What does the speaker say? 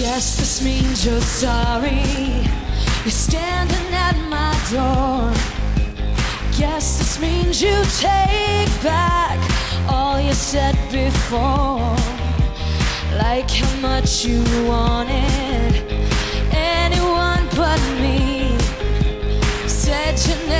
Guess this means you're sorry. You're standing at my door. Guess this means you take back all you said before. Like how much you wanted anyone but me. Said you never.